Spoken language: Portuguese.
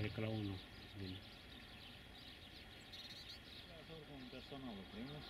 Rekla ono. Ja, dobro, da so novo primjer.